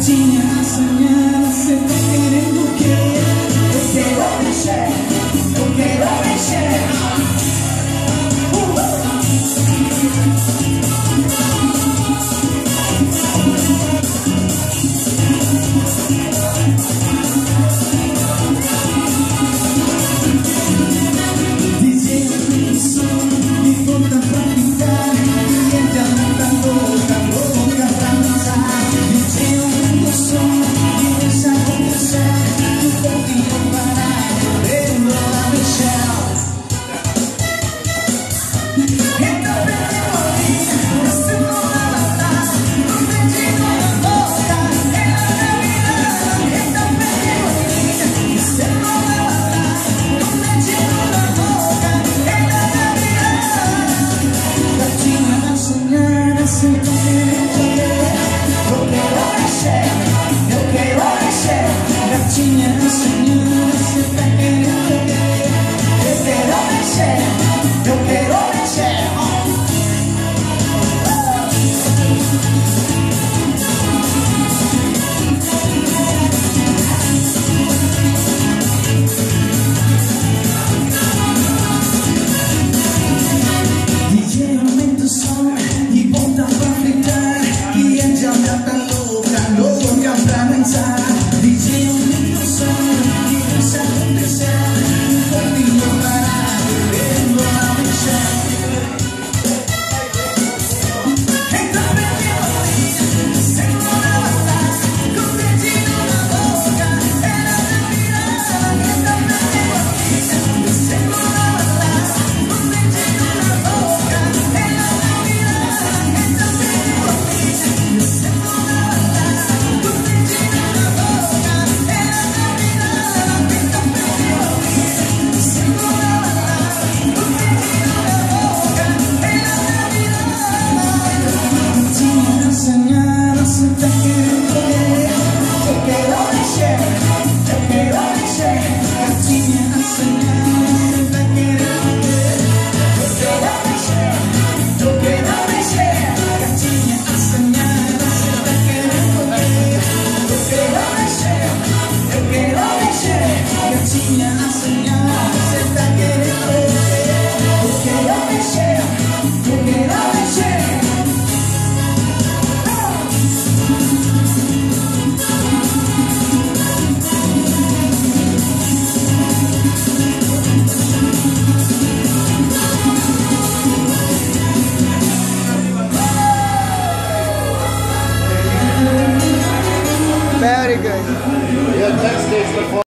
Tinha sonhado ser beautiful.